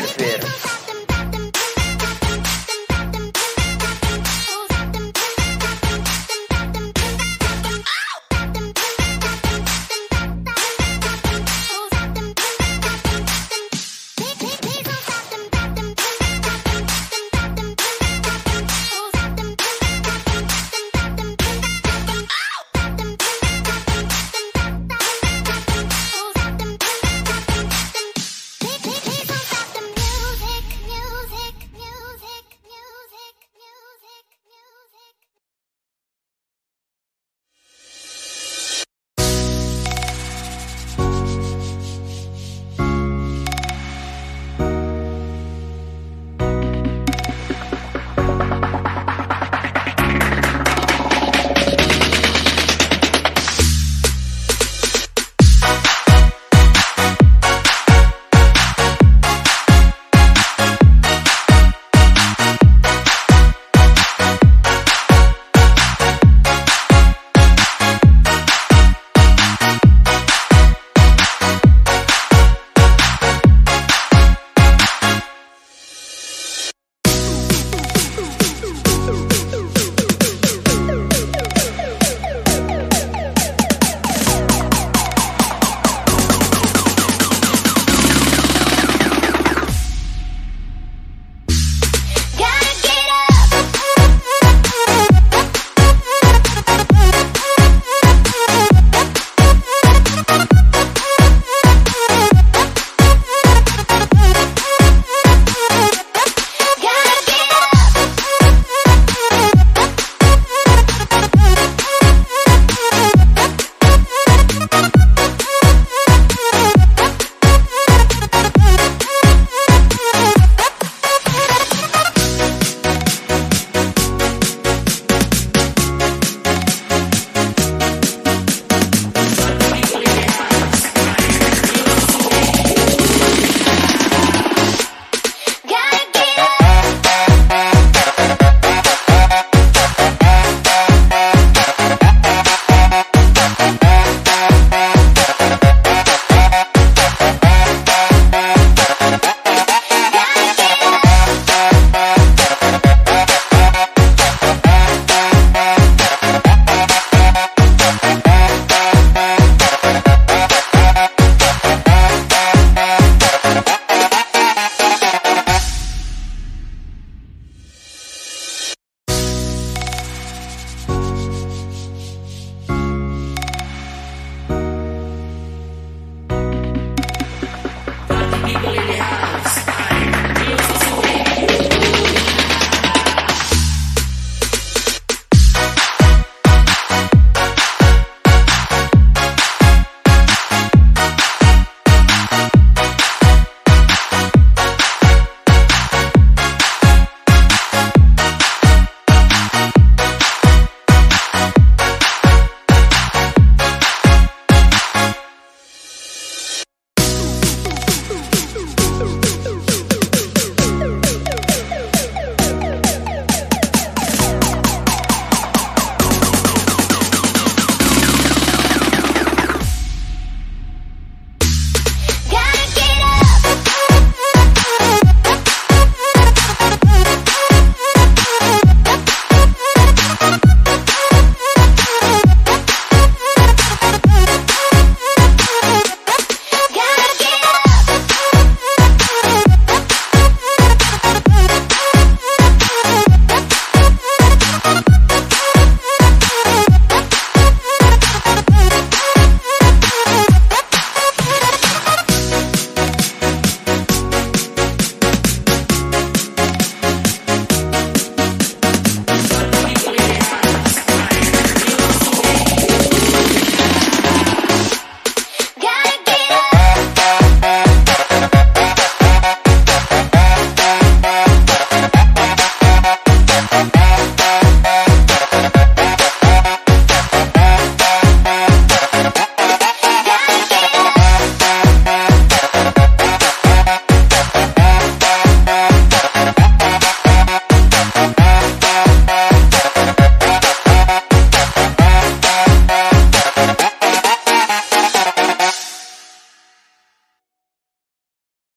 what